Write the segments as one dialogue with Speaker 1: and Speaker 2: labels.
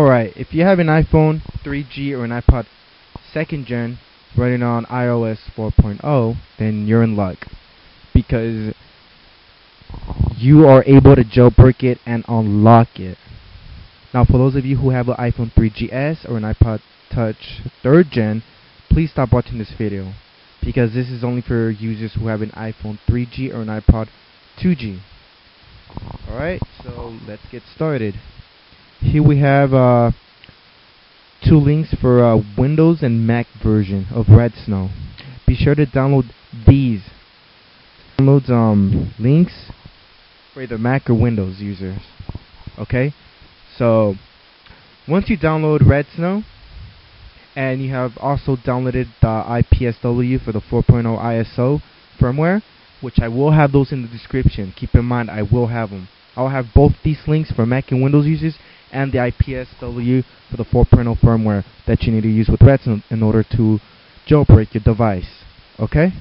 Speaker 1: Alright, if you have an iPhone 3G or an iPod 2nd gen running on iOS 4.0, then you're in luck. Because you are able to jailbreak it and unlock it. Now, for those of you who have an iPhone 3GS or an iPod Touch 3rd gen, please stop watching this video. Because this is only for users who have an iPhone 3G or an iPod 2G. Alright, so let's get started. Here we have uh, two links for uh, Windows and Mac version of Redsn0w. Be sure to download these. Download um, links for either Mac or Windows users. Okay? So, once you download Redsn0w, and you have also downloaded the IPSW for the 4.0 ISO firmware, which I will have those in the description. Keep in mind, I will have them. I'll have both these links for Mac and Windows users and the IPSW for the 4.0 firmware that you need to use with Redsn0w in order to jailbreak your device. Okay?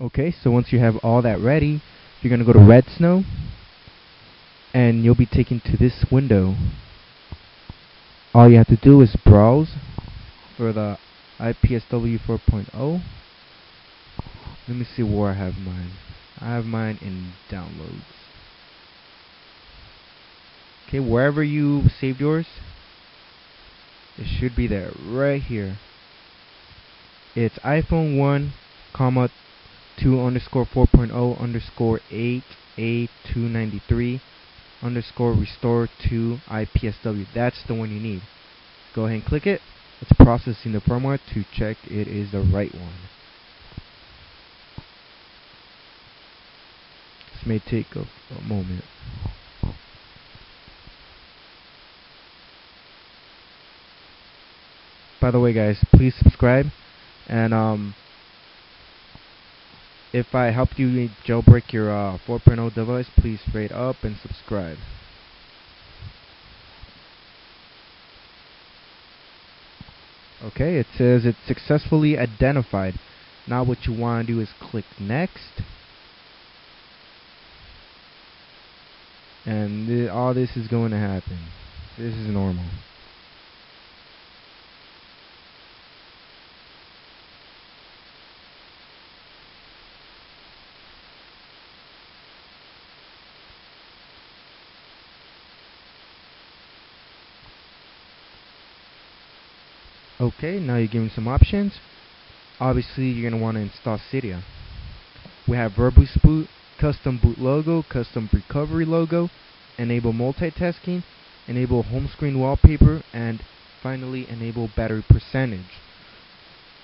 Speaker 1: Okay, so once you have all that ready, you're going to go to Redsn0w and you'll be taken to this window. All you have to do is browse for the IPSW 4.0 let me see where I have mine. I have mine in downloads. Okay, wherever you saved yours, it should be there, right here. It's iPhone 1, comma 2 underscore 4.0 underscore 8 A293 underscore restore to IPSW. That's the one you need. Go ahead and click it. It's processing the firmware to check it is the right one. May take a, a moment. By the way, guys, please subscribe. And um, if I helped you jailbreak your uh, 4.0 device, please rate up and subscribe. Okay, it says it's successfully identified. Now what you want to do is click next. And th all this is going to happen. This is normal. Okay, now you're given some options. Obviously, you're going to want to install Cydia. We have Verbose Boot, custom boot logo, custom recovery logo, enable multitasking, enable home screen wallpaper, and finally enable battery percentage.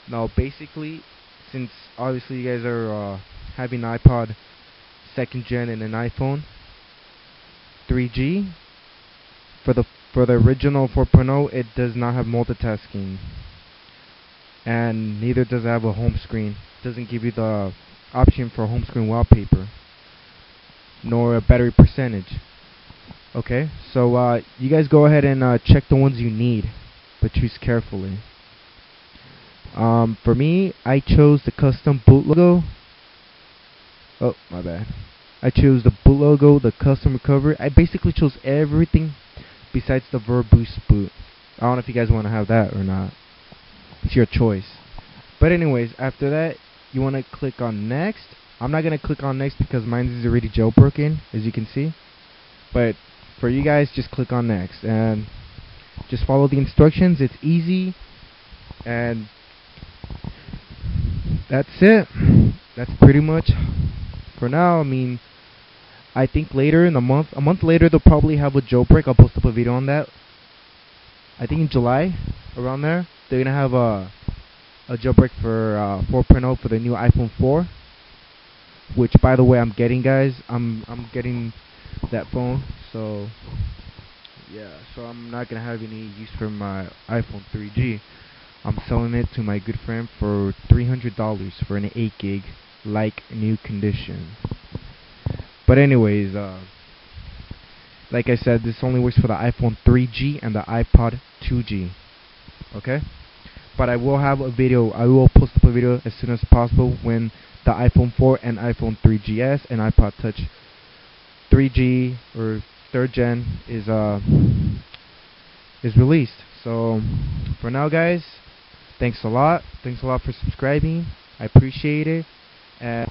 Speaker 1: Now basically, since obviously you guys are uh, having iPod second gen and an iPhone 3G, for the for the original 4.0 it does not have multitasking and neither does it have a home screen. It doesn't give you the option for home screen wallpaper nor a battery percentage. Okay, so uh, you guys go ahead and uh, check the ones you need, but choose carefully. Um, for me, I chose the custom boot logo. Oh, my bad. I chose the boot logo, the custom recovery. I basically chose everything besides the Verbose boot. I don't know if you guys want to have that or not. It's your choice. But anyways, after that, you want to click on next I'm not going to click on next because mine is already jailbroken, as you can see. But for you guys, just click on next. And just follow the instructions. It's easy. And that's it. That's pretty much for now. I mean, I think later in a month, a month later, they'll probably have a jailbreak. I'll post up a video on that. I think in July, around there, they're going to have a, a jailbreak for uh, 4.0 for the new iPhone 4 which by the way I'm getting guys. I'm I'm getting that phone so yeah so I'm not gonna have any use for my iPhone 3G I'm selling it to my good friend for $300 for an 8 gig like new condition. But anyways uh like I said this only works for the iPhone 3G and the iPod 2G okay? But I will have a video I will post up a video as soon as possible when the iPhone 4 and iPhone 3GS and iPod Touch 3G or third gen is uh is released. So for now, guys, thanks a lot. Thanks a lot for subscribing. I appreciate it. And